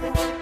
Bye.